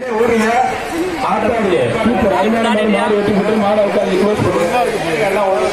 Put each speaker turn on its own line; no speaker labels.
ஓடுங்க ஆட்டாடி சூப்பர். அருமையான மாடு வெட்டி போட்டு மாடை உட்காந்து க்ளோஸ் பண்ணுங்க